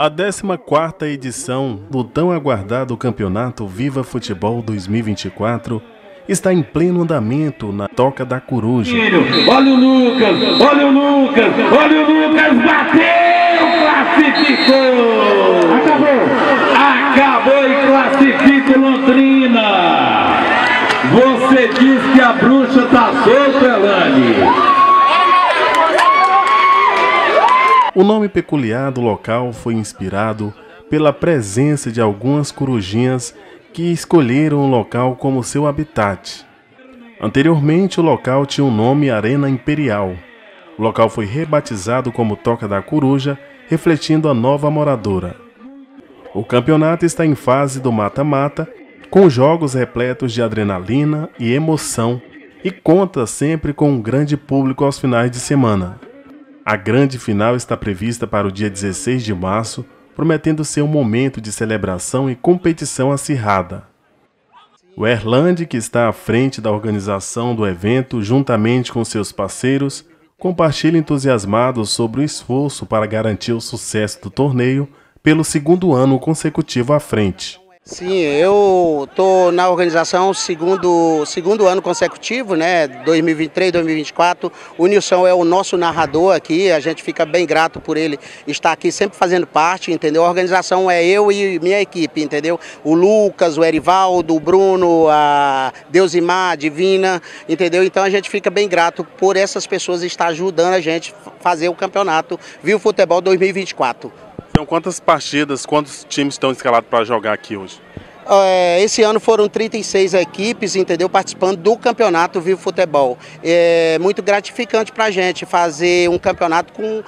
A 14ª edição do tão aguardado campeonato Viva Futebol 2024 está em pleno andamento na Toca da Coruja. Olha o Lucas, olha o Lucas, olha o Lucas, bateu, classificou! Acabou! Acabou e classifica Londrina! Você diz que a bruxa tá solta, Elane? O nome peculiar do local foi inspirado pela presença de algumas corujinhas que escolheram o local como seu habitat. Anteriormente, o local tinha o nome Arena Imperial. O local foi rebatizado como Toca da Coruja, refletindo a nova moradora. O campeonato está em fase do mata-mata, com jogos repletos de adrenalina e emoção, e conta sempre com um grande público aos finais de semana. A grande final está prevista para o dia 16 de março, prometendo ser um momento de celebração e competição acirrada. O Erland, que está à frente da organização do evento, juntamente com seus parceiros, compartilha entusiasmado sobre o esforço para garantir o sucesso do torneio pelo segundo ano consecutivo à frente. Sim, eu estou na organização segundo, segundo ano consecutivo, né, 2023, 2024. O Nilson é o nosso narrador aqui, a gente fica bem grato por ele estar aqui sempre fazendo parte, entendeu? A organização é eu e minha equipe, entendeu? O Lucas, o Erivaldo, o Bruno, a Deusimar, a Divina, entendeu? Então a gente fica bem grato por essas pessoas estar ajudando a gente fazer o campeonato Viu Futebol 2024. Então, quantas partidas, quantos times estão escalados para jogar aqui hoje? É, esse ano foram 36 equipes, entendeu, participando do campeonato Vivo Futebol. É muito gratificante para a gente fazer um campeonato com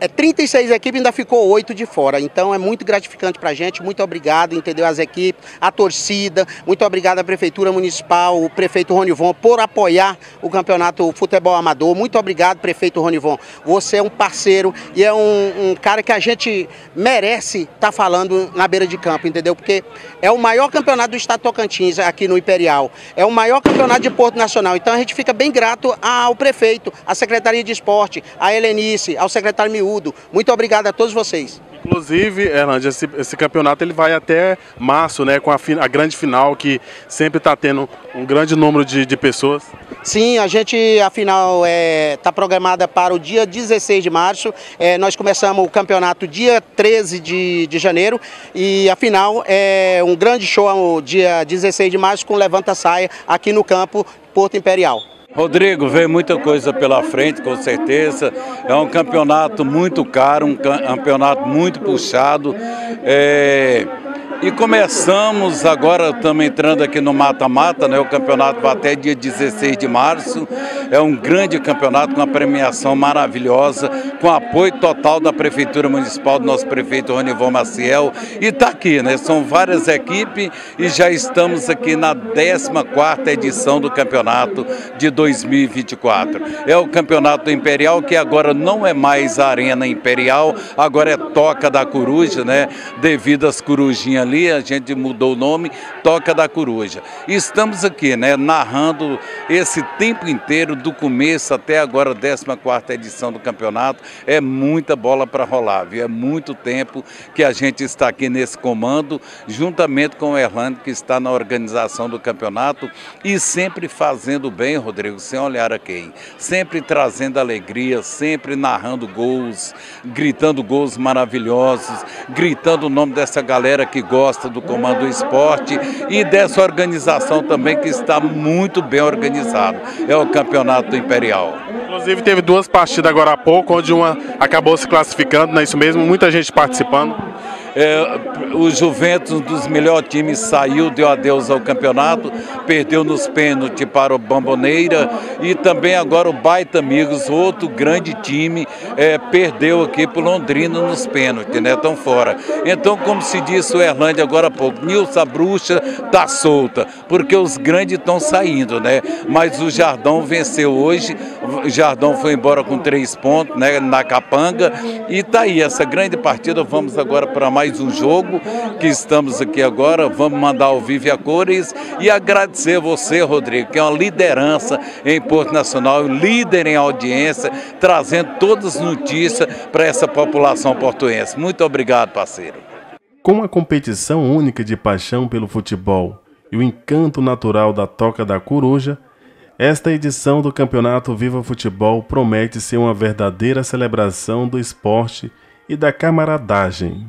é 36 equipes, ainda ficou oito de fora. Então é muito gratificante para a gente. Muito obrigado, entendeu? As equipes, a torcida. Muito obrigado à Prefeitura Municipal, o prefeito Ronivon, por apoiar o campeonato futebol amador. Muito obrigado, prefeito Ronivon. Você é um parceiro e é um, um cara que a gente merece estar tá falando na beira de campo, entendeu? Porque é o maior campeonato do estado Tocantins aqui no Imperial. É o maior campeonato de Porto Nacional. Então a gente fica bem grato ao prefeito, à Secretaria de Esporte, à Helenice, ao secretário Miú muito obrigado a todos vocês. Inclusive, Erland, esse, esse, campeonato ele vai até março, né, com a, a grande final que sempre está tendo um grande número de, de, pessoas. Sim, a gente, a final está é, tá programada para o dia 16 de março. É, nós começamos o campeonato dia 13 de, de janeiro e a final é um grande show dia 16 de março com Levanta Saia aqui no campo Porto Imperial. Rodrigo, vem muita coisa pela frente, com certeza. É um campeonato muito caro, um campeonato muito puxado. É... E começamos agora, estamos entrando aqui no mata-mata, né? O campeonato vai até dia 16 de março. É um grande campeonato com uma premiação maravilhosa, com apoio total da Prefeitura Municipal, do nosso prefeito Ronivon Maciel. E está aqui, né? São várias equipes e já estamos aqui na 14ª edição do campeonato de 2024. É o campeonato Imperial, que agora não é mais a Arena Imperial, agora é Toca da Coruja, né? Devido às corujinhas ali, a gente mudou o nome, Toca da Coruja. E estamos aqui, né, narrando esse tempo inteiro, do começo até agora, a 14 edição do campeonato. É muita bola para rolar, viu? É muito tempo que a gente está aqui nesse comando, juntamente com o Erlando, que está na organização do campeonato e sempre fazendo bem, Rodrigo, sem olhar a quem. Sempre trazendo alegria, sempre narrando gols, gritando gols maravilhosos, gritando o nome dessa galera que gosta gosta do Comando Esporte e dessa organização também que está muito bem organizado. É o Campeonato Imperial. Inclusive teve duas partidas agora há pouco, onde uma acabou se classificando, não é isso mesmo? Muita gente participando. É, o Juventus, dos melhores times, saiu, deu adeus ao campeonato, perdeu nos pênaltis para o Bamboneira e também agora o Baita Amigos, outro grande time, é, perdeu aqui para o Londrina nos pênaltis, né? Estão fora. Então, como se disse o Erlândia agora há pouco, Nilson Bruxa tá solta, porque os grandes estão saindo, né? Mas o Jardão venceu hoje, Jardão foi embora com três pontos, né? Na capanga, e tá aí, essa grande partida, vamos agora para mais um jogo que estamos aqui agora. Vamos mandar ao vivo a cores e agradecer você, Rodrigo, que é uma liderança em Porto Nacional, líder em audiência, trazendo todas as notícias para essa população portuense. Muito obrigado, parceiro. Com uma competição única de paixão pelo futebol e o encanto natural da Toca da Coruja, esta edição do Campeonato Viva Futebol promete ser uma verdadeira celebração do esporte e da camaradagem.